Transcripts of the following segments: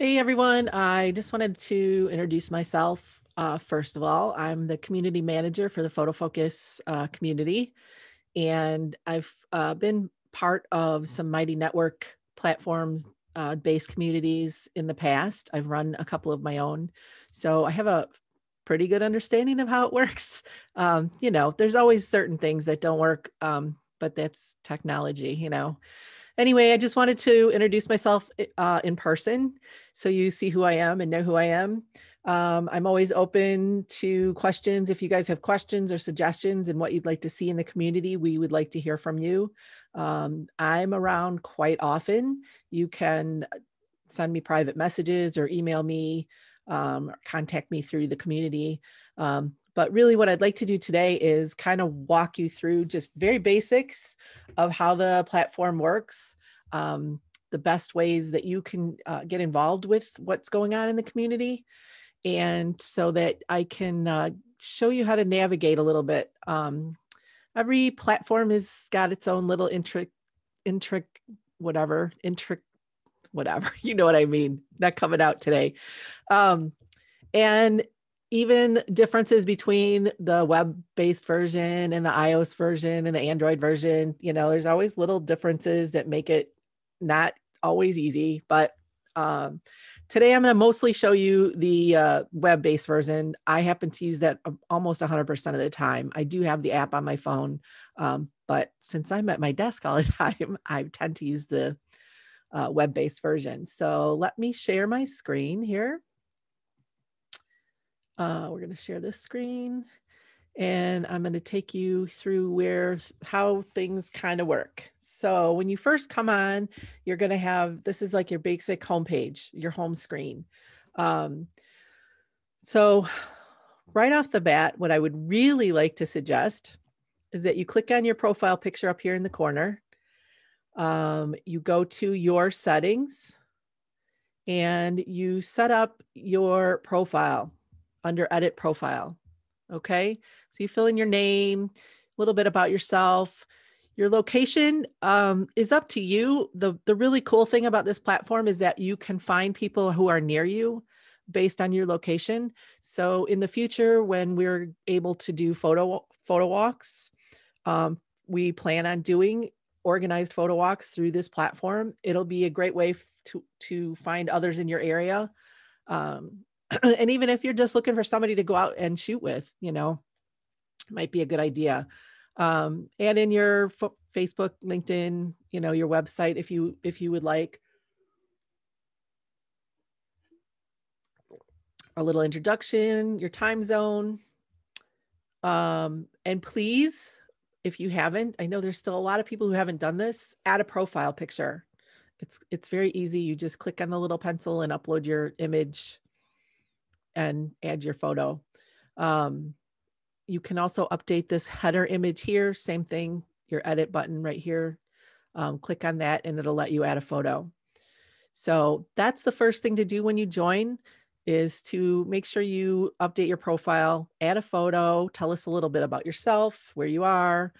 Hey everyone, I just wanted to introduce myself. Uh, first of all, I'm the community manager for the Photofocus uh, community, and I've uh, been part of some Mighty Network platforms uh, based communities in the past. I've run a couple of my own, so I have a pretty good understanding of how it works. Um, you know, there's always certain things that don't work, um, but that's technology, you know anyway, I just wanted to introduce myself uh, in person so you see who I am and know who I am. Um, I'm always open to questions. If you guys have questions or suggestions and what you'd like to see in the community, we would like to hear from you. Um, I'm around quite often. You can send me private messages or email me, um, or contact me through the community. Um, but really, what I'd like to do today is kind of walk you through just very basics of how the platform works, um, the best ways that you can uh, get involved with what's going on in the community, and so that I can uh, show you how to navigate a little bit. Um, every platform has got its own little intric, intric, whatever, intric, whatever. You know what I mean? Not coming out today. Um, and even differences between the web-based version and the iOS version and the Android version, you know, there's always little differences that make it not always easy. But um, today I'm going to mostly show you the uh, web-based version. I happen to use that almost 100% of the time. I do have the app on my phone, um, but since I'm at my desk all the time, I tend to use the uh, web-based version. So let me share my screen here. Uh, we're going to share this screen and I'm going to take you through where how things kind of work. So when you first come on, you're going to have this is like your basic homepage, your home screen. Um, so right off the bat, what I would really like to suggest is that you click on your profile picture up here in the corner. Um, you go to your settings and you set up your profile under edit profile. Okay. So you fill in your name, a little bit about yourself. Your location um, is up to you. The, the really cool thing about this platform is that you can find people who are near you based on your location. So in the future, when we're able to do photo photo walks, um, we plan on doing organized photo walks through this platform. It'll be a great way to to find others in your area. Um, and even if you're just looking for somebody to go out and shoot with, you know, might be a good idea. Um, and in your Facebook, LinkedIn, you know, your website, if you if you would like. A little introduction, your time zone. Um, and please, if you haven't, I know there's still a lot of people who haven't done this, add a profile picture. It's it's very easy. You just click on the little pencil and upload your image and add your photo. Um, you can also update this header image here, same thing, your edit button right here. Um, click on that and it'll let you add a photo. So that's the first thing to do when you join is to make sure you update your profile, add a photo, tell us a little bit about yourself, where you are.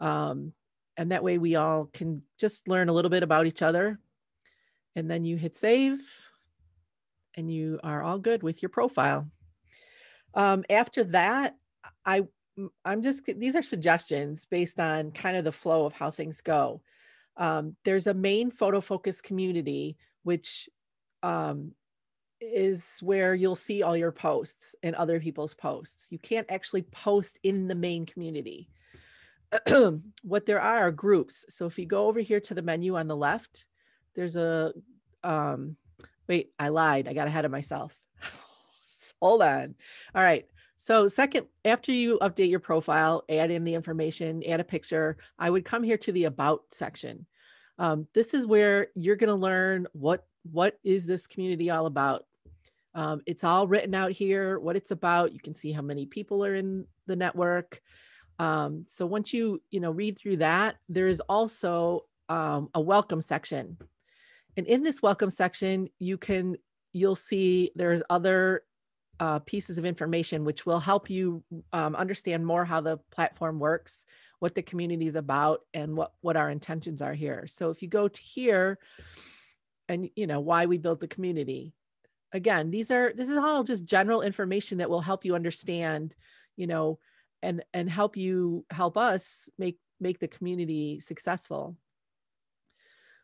Um, and that way we all can just learn a little bit about each other. And then you hit save and you are all good with your profile. Um, after that, I I'm just these are suggestions based on kind of the flow of how things go. Um, there's a main Photofocus community which um, is where you'll see all your posts and other people's posts. You can't actually post in the main community. what there are, are groups. So if you go over here to the menu on the left, there's a um, Wait, I lied. I got ahead of myself. Hold on. All right. So, second, after you update your profile, add in the information, add a picture, I would come here to the About section. Um, this is where you're going to learn what what is this community all about. Um, it's all written out here, what it's about. You can see how many people are in the network. Um, so once you you know read through that, there is also um, a welcome section. And in this welcome section, you can you'll see there's other uh, pieces of information which will help you um, understand more how the platform works, what the community is about, and what what our intentions are here. So if you go to here, and you know why we built the community, again, these are this is all just general information that will help you understand, you know, and and help you help us make make the community successful.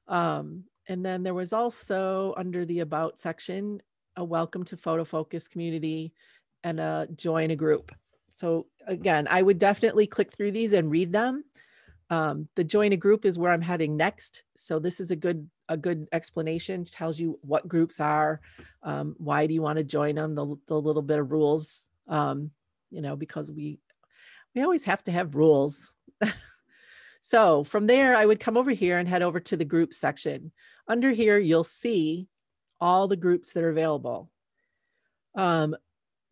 Um, and then there was also under the about section a welcome to Photofocus community and a join a group. So again, I would definitely click through these and read them. Um, the join a group is where I'm heading next. So this is a good a good explanation. Tells you what groups are, um, why do you want to join them, the, the little bit of rules. Um, you know, because we we always have to have rules. so from there, I would come over here and head over to the group section. Under here, you'll see all the groups that are available. Um,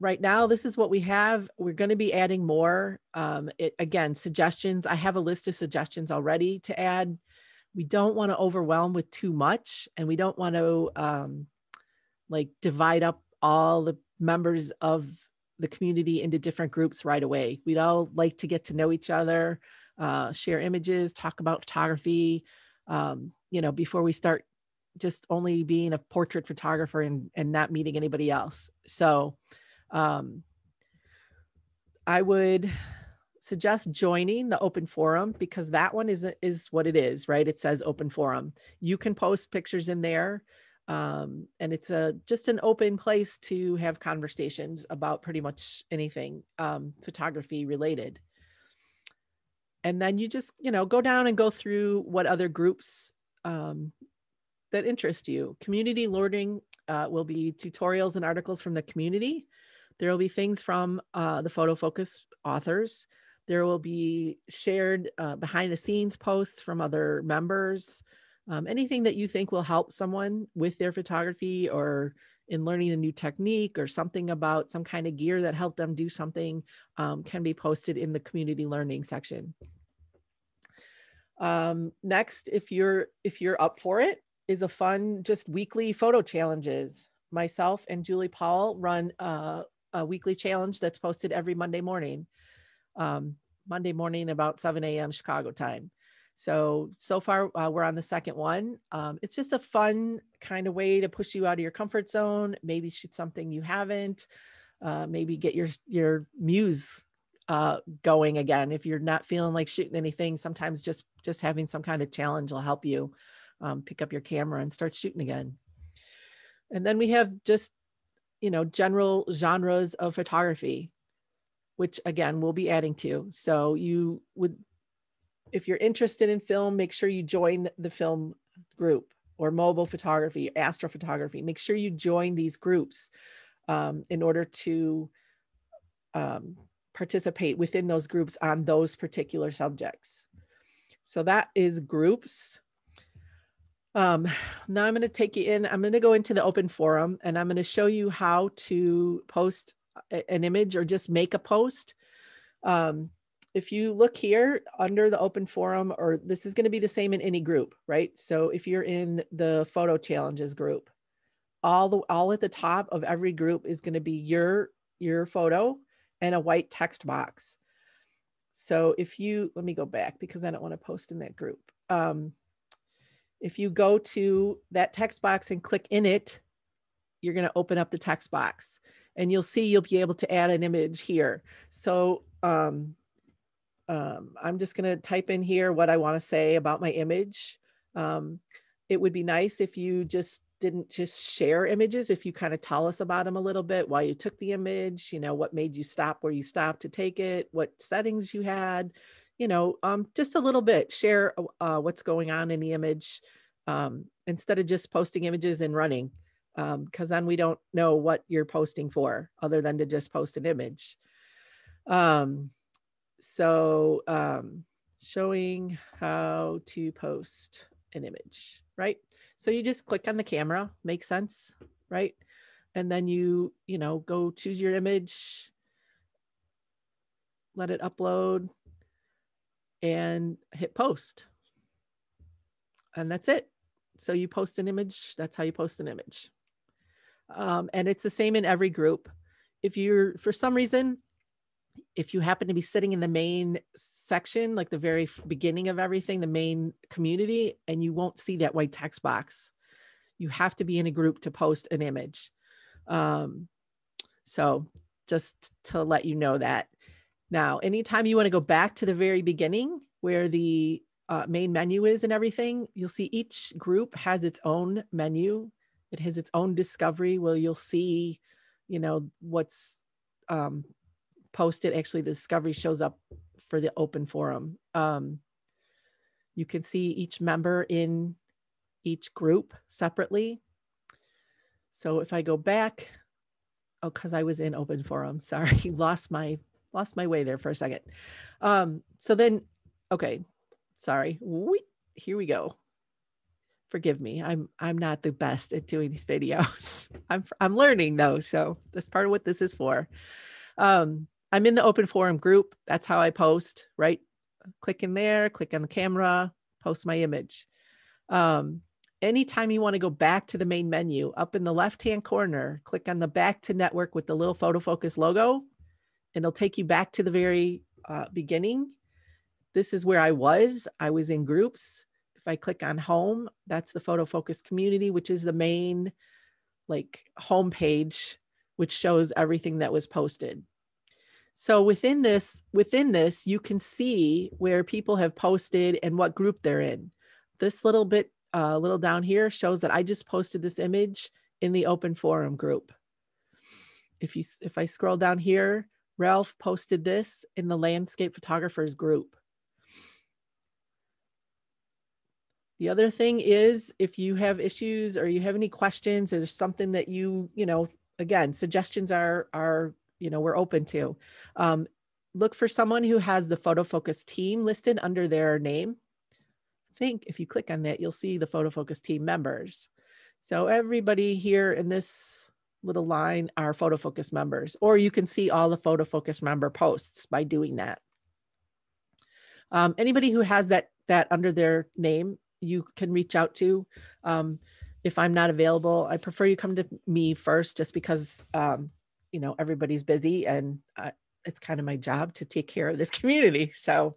right now this is what we have. We're going to be adding more. Um, it, again suggestions. I have a list of suggestions already to add. We don't want to overwhelm with too much and we don't want to um, like divide up all the members of the community into different groups right away. We'd all like to get to know each other uh, share images talk about photography um, you know before we start just only being a portrait photographer and, and not meeting anybody else so um, I would suggest joining the open forum because that one is is what it is, right? It says open forum. You can post pictures in there. Um, and it's a just an open place to have conversations about pretty much anything um, photography related and then you just you know go down and go through what other groups um, that interest you community learning uh, will be tutorials and articles from the community there will be things from uh, the Photofocus authors. There will be shared uh, behind the scenes posts from other members. Um, anything that you think will help someone with their photography or in learning a new technique or something about some kind of gear that helped them do something um, can be posted in the community learning section. Um, next, if you're if you're up for it, is a fun just weekly photo challenges. Myself and Julie Powell run uh, a weekly challenge that's posted every Monday morning, um, Monday morning about 7 a.m. Chicago time. So, so far uh, we're on the second one. Um, it's just a fun kind of way to push you out of your comfort zone, maybe shoot something you haven't, uh, maybe get your, your muse uh, going again. If you're not feeling like shooting anything, sometimes just, just having some kind of challenge will help you um, pick up your camera and start shooting again. And then we have just you know, general genres of photography, which again, we'll be adding to. So you would, if you're interested in film, make sure you join the film group or mobile photography, astrophotography. Make sure you join these groups um, in order to um, participate within those groups on those particular subjects. So that is groups. Um, now I'm going to take you in. I'm going to go into the open forum and I'm going to show you how to post an image or just make a post. Um, if you look here under the open forum, or this is going to be the same in any group, right? So if you're in the photo challenges group, all the all at the top of every group is going to be your your photo and a white text box. So if you let me go back because I don't want to post in that group. Um, if you go to that text box and click in it, you're going to open up the text box and you'll see you'll be able to add an image here. So um, um, I'm just going to type in here what I want to say about my image. Um, it would be nice if you just didn't just share images, if you kind of tell us about them a little bit, why you took the image, you know, what made you stop where you stopped to take it, what settings you had, you know, um, just a little bit, share uh, what's going on in the image um, instead of just posting images and running, because um, then we don't know what you're posting for other than to just post an image. Um, so um, showing how to post an image, right? So you just click on the camera, makes sense, right? And then you, you know, go choose your image, let it upload, and hit post. And that's it. So you post an image, that's how you post an image. Um, and it's the same in every group. If you're, for some reason, if you happen to be sitting in the main section, like the very beginning of everything, the main community, and you won't see that white text box, you have to be in a group to post an image. Um, so just to let you know that. Now, anytime you want to go back to the very beginning where the uh, main menu is and everything, you'll see each group has its own menu. It has its own discovery where you'll see, you know, what's um, posted. Actually, the discovery shows up for the open forum. Um, you can see each member in each group separately. So if I go back, oh, because I was in open forum, sorry, lost my lost my way there for a second. Um, so then, okay, sorry, Whee, here we go. Forgive me, I'm I'm not the best at doing these videos. I'm I'm learning though, so that's part of what this is for. Um, I'm in the open forum group. That's how I post, right? Click in there, click on the camera, post my image. Um, anytime you want to go back to the main menu, up in the left hand corner, click on the back to network with the little Photofocus logo, and it'll take you back to the very uh, beginning. This is where I was. I was in groups. If I click on home, that's the Photofocus community, which is the main like home page, which shows everything that was posted. So within this, within this, you can see where people have posted and what group they're in. This little bit, a uh, little down here shows that I just posted this image in the open forum group. If you, if I scroll down here, Ralph posted this in the landscape photographers group. The other thing is if you have issues or you have any questions or there's something that you, you know, again, suggestions are are you know we're open to. Um, look for someone who has the Photofocus team listed under their name. I think if you click on that you'll see the Photofocus team members. So everybody here in this little line are Photofocus members or you can see all the Photofocus member posts by doing that. Um, anybody who has that that under their name you can reach out to. Um, if i'm not available i prefer you come to me first just because um, you know everybody's busy and it's kind of my job to take care of this community. So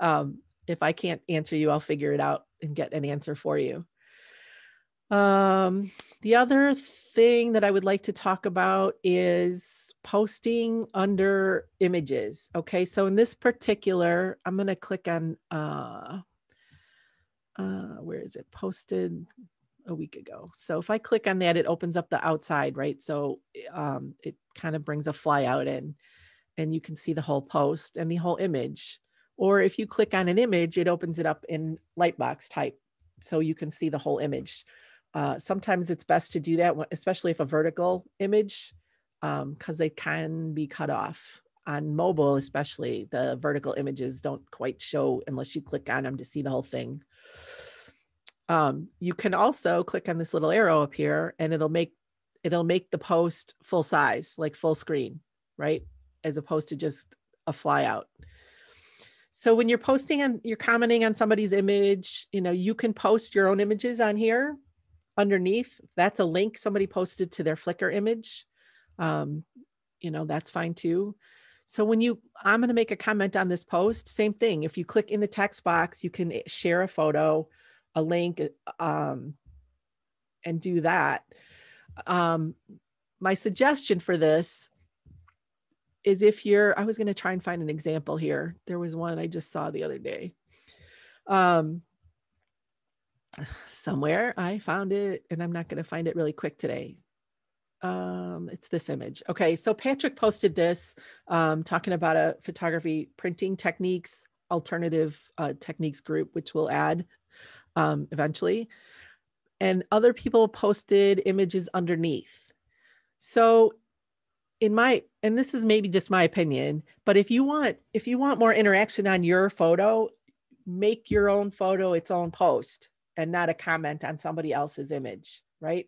um, if i can't answer you i'll figure it out and get an answer for you. Um, the other thing that i would like to talk about is posting under images okay? So in this particular i'm going to click on uh, uh, where is it? Posted a week ago. So if I click on that, it opens up the outside, right? So um, it kind of brings a flyout in and you can see the whole post and the whole image. Or if you click on an image, it opens it up in Lightbox type. So you can see the whole image. Uh, sometimes it's best to do that, especially if a vertical image, because um, they can be cut off. On mobile, especially, the vertical images don't quite show unless you click on them to see the whole thing. Um, you can also click on this little arrow up here and it'll make it'll make the post full size, like full screen, right? As opposed to just a flyout. So when you're posting and you're commenting on somebody's image, you know, you can post your own images on here underneath. That's a link somebody posted to their Flickr image. Um, you know, that's fine too. So when you, I'm going to make a comment on this post, same thing. If you click in the text box, you can share a photo a link um, and do that. Um, my suggestion for this is if you're, I was going to try and find an example here. There was one I just saw the other day. Um, somewhere I found it, and I'm not going to find it really quick today. Um, it's this image. Okay, so Patrick posted this um, talking about a photography printing techniques alternative uh, techniques group, which we'll add um, eventually. And other people posted images underneath. So in my and this is maybe just my opinion but if you want if you want more interaction on your photo make your own photo its own post and not a comment on somebody else's image right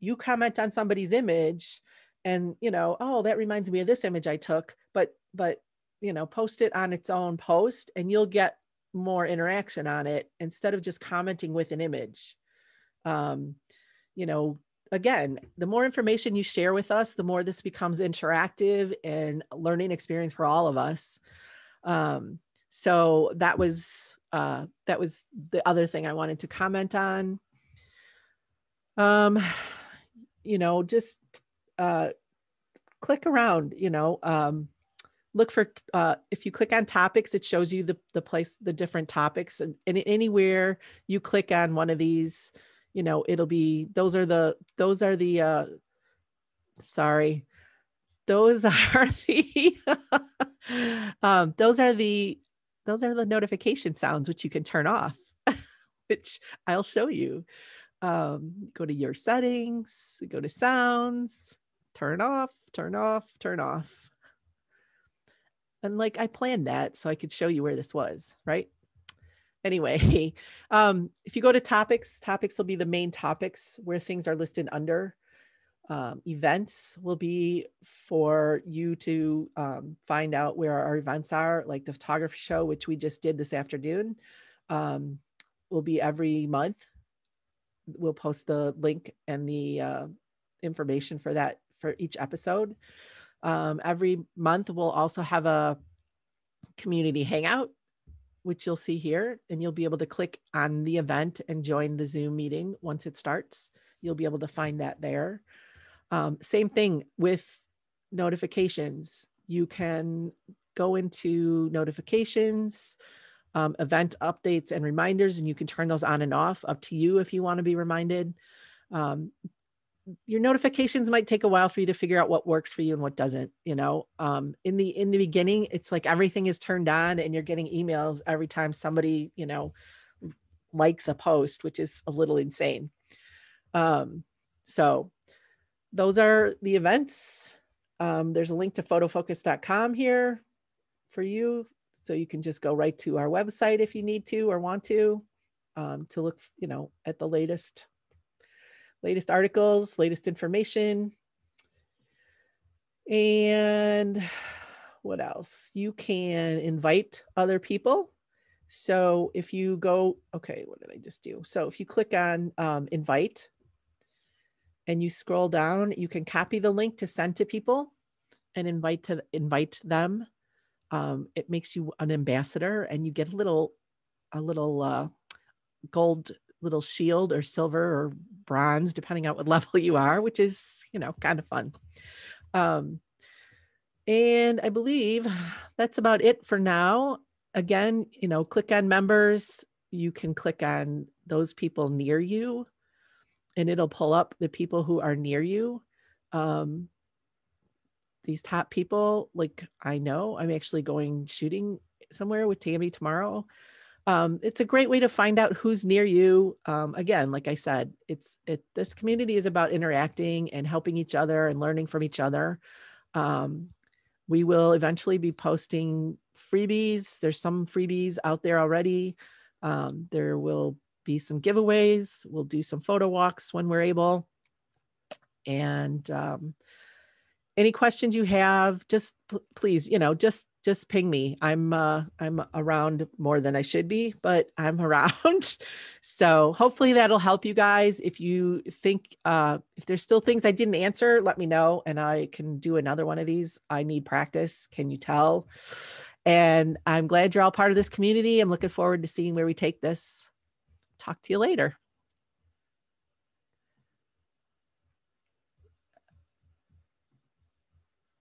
you comment on somebody's image and you know oh that reminds me of this image i took but but you know post it on its own post and you'll get more interaction on it instead of just commenting with an image. Um, you know, again, the more information you share with us, the more this becomes interactive and learning experience for all of us. Um, so that was uh, that was the other thing I wanted to comment on. Um, you know, just uh, click around, you know, um, look for uh, if you click on topics it shows you the, the place the different topics and, and anywhere you click on one of these you know it'll be those are the those are the uh sorry those are the um those are the those are the notification sounds which you can turn off which i'll show you. Um go to your settings go to sounds turn off turn off turn off and like I planned that so I could show you where this was, right? Anyway, um, if you go to topics, topics will be the main topics where things are listed under. Um, events will be for you to um, find out where our events are, like the photography show, which we just did this afternoon, um, will be every month. We'll post the link and the uh, information for that for each episode. Um, every month, we'll also have a community hangout, which you'll see here, and you'll be able to click on the event and join the Zoom meeting once it starts. You'll be able to find that there. Um, same thing with notifications. You can go into notifications, um, event updates and reminders, and you can turn those on and off up to you if you want to be reminded. Um, your notifications might take a while for you to figure out what works for you and what doesn't you know? Um, in the in the beginning it's like everything is turned on and you're getting emails every time somebody you know likes a post which is a little insane. Um, so those are the events. Um, there's a link to photofocus.com here for you. So you can just go right to our website if you need to or want to um, to look you know at the latest latest articles, latest information. And what else? You can invite other people. So if you go, okay, what did I just do? So if you click on um, invite and you scroll down, you can copy the link to send to people and invite to invite them. Um, it makes you an ambassador and you get a little a little uh, gold little shield or silver or bronze, depending on what level you are, which is, you know, kind of fun. Um, and I believe that's about it for now. Again, you know, click on members. You can click on those people near you, and it'll pull up the people who are near you. Um, these top people, like I know, I'm actually going shooting somewhere with Tammy tomorrow um, it's a great way to find out who's near you. Um, again, like I said, it's it. This community is about interacting and helping each other and learning from each other. Um, we will eventually be posting freebies. There's some freebies out there already. Um, there will be some giveaways. We'll do some photo walks when we're able. And um, any questions you have just please you know just just ping me. I'm uh i'm around more than i should be but i'm around. So hopefully that'll help you guys. If you think uh if there's still things i didn't answer let me know and i can do another one of these. I need practice. Can you tell? And i'm glad you're all part of this community. I'm looking forward to seeing where we take this. Talk to you later